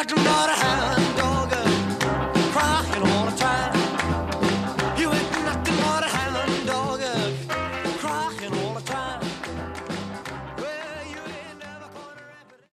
I do not have.